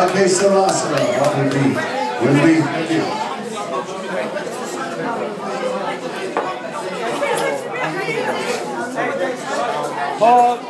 Okay, Savasana, what will be? Will be, thank you. Paul.